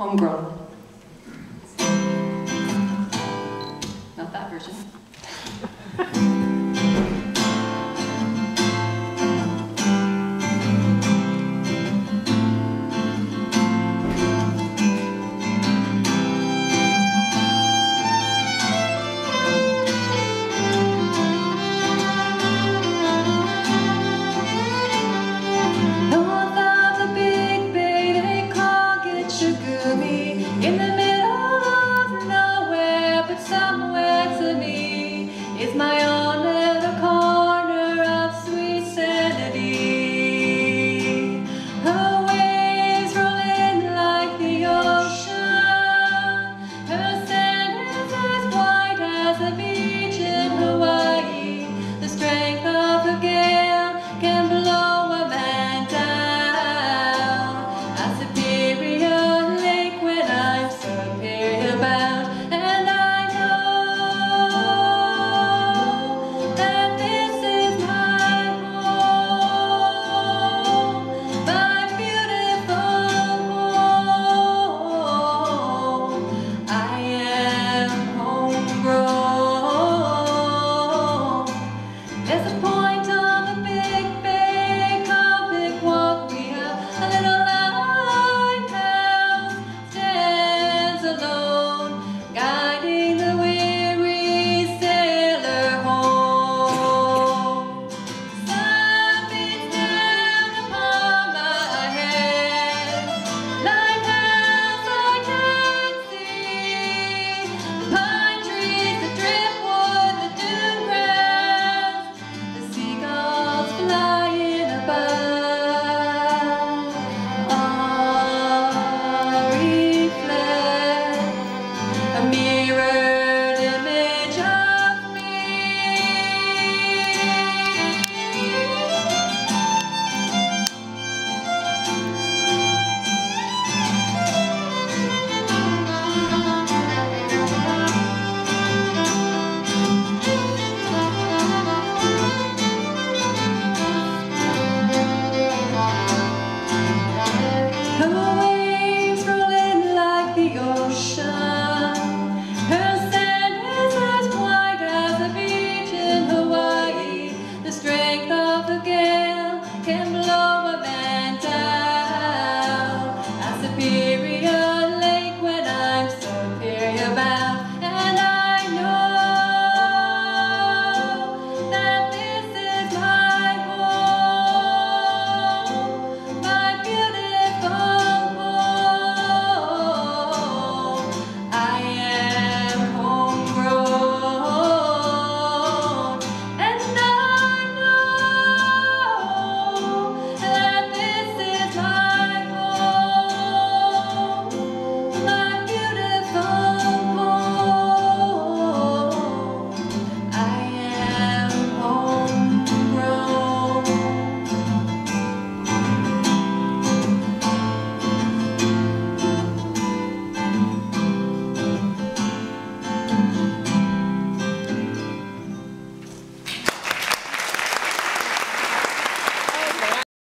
Homegrown. Not that version. my desert of a gale can blow.